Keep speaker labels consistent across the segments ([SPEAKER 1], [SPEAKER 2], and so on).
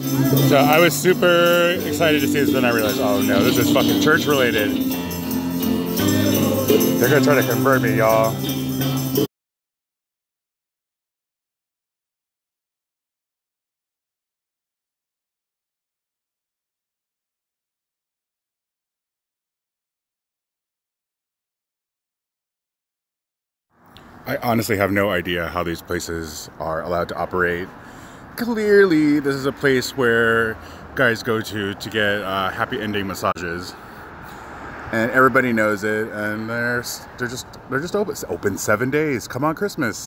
[SPEAKER 1] So I was super excited to see this, then I realized, oh no, this is fucking church related. They're gonna try to convert me, y'all. I honestly have no idea how these places are allowed to operate. Clearly, this is a place where guys go to to get uh, happy ending massages, and everybody knows it. And they're they're just they're just open open seven days. Come on, Christmas.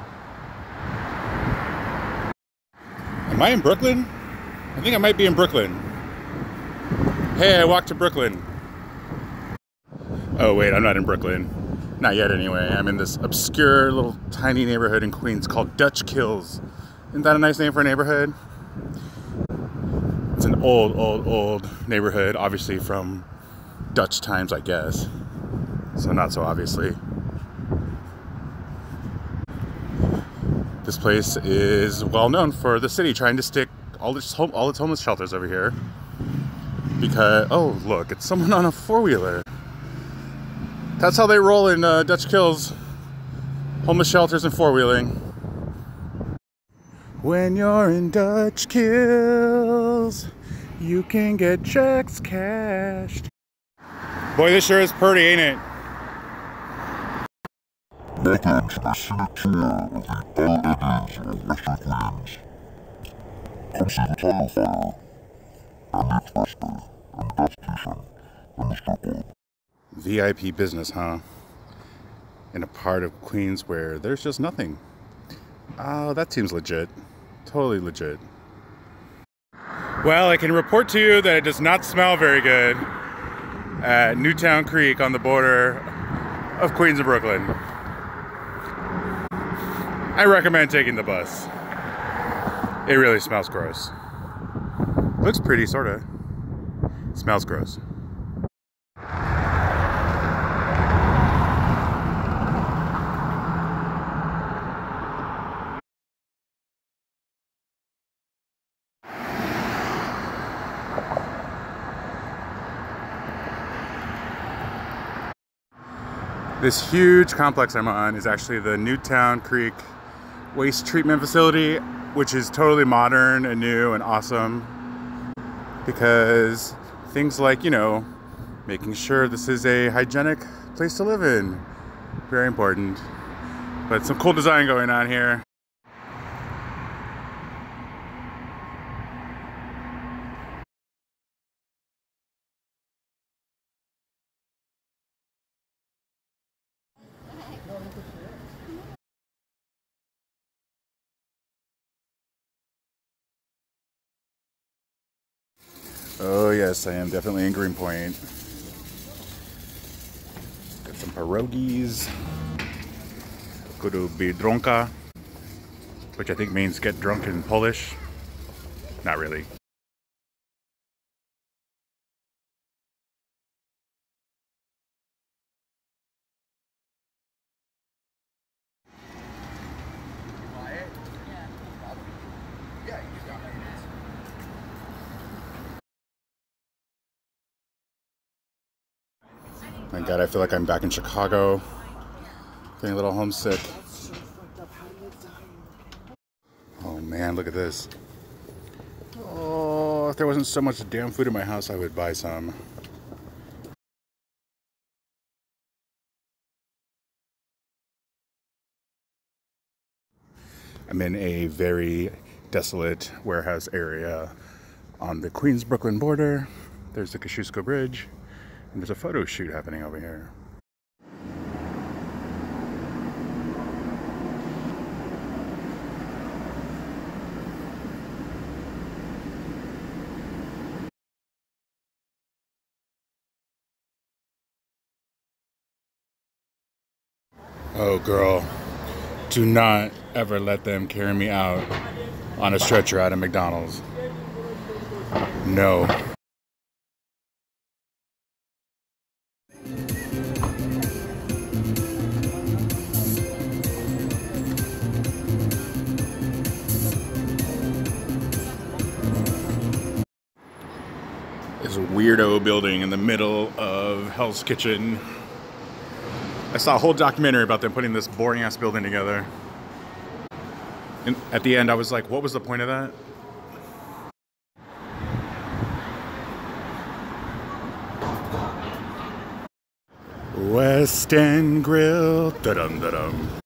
[SPEAKER 1] Am I in Brooklyn? I think I might be in Brooklyn. Hey, I walked to Brooklyn. Oh, wait, I'm not in Brooklyn. Not yet, anyway. I'm in this obscure little tiny neighborhood in Queens called Dutch Kills. Isn't that a nice name for a neighborhood? It's an old, old, old neighborhood, obviously from Dutch times, I guess. So, not so obviously. This place is well known for the city trying to stick all its home, all its homeless shelters over here. Because oh look, it's someone on a four wheeler. That's how they roll in uh, Dutch Kills. Homeless shelters and four wheeling. When you're in Dutch Kills, you can get checks cashed. Boy, this sure is pretty, ain't it?
[SPEAKER 2] Welcome to the scenic tour of the Bell Eddies of Western Queens. Come see the Title Fire, and the Expressway, and station, and the strip club.
[SPEAKER 1] VIP business, huh? In a part of Queens where there's just nothing. Oh, that seems legit. Totally legit. Well, I can report to you that it does not smell very good at Newtown Creek on the border of Queens and Brooklyn. I recommend taking the bus. It really smells gross. Looks pretty, sorta. Smells gross. This huge complex I'm on is actually the Newtown Creek Waste Treatment Facility, which is totally modern and new and awesome because things like, you know, making sure this is a hygienic place to live in, very important. But some cool design going on here. Oh yes, I am definitely in Greenpoint. Got some pierogies. Kudu biedronka, which I think means get drunk in Polish. Not really. My God, I feel like I'm back in Chicago. Getting a little homesick. Oh man, look at this. Oh, if there wasn't so much damn food in my house, I would buy some. I'm in a very desolate warehouse area on the Queens Brooklyn border. There's the Kosciuszko Bridge, and there's a photo shoot happening over here. Oh, girl. Do not ever let them carry me out on a stretcher out of McDonald's. No. This weirdo building in the middle of Hell's Kitchen. I saw a whole documentary about them putting this boring ass building together. And at the end, I was like, what was the point of that? West End Grill. Da-dum, da-dum.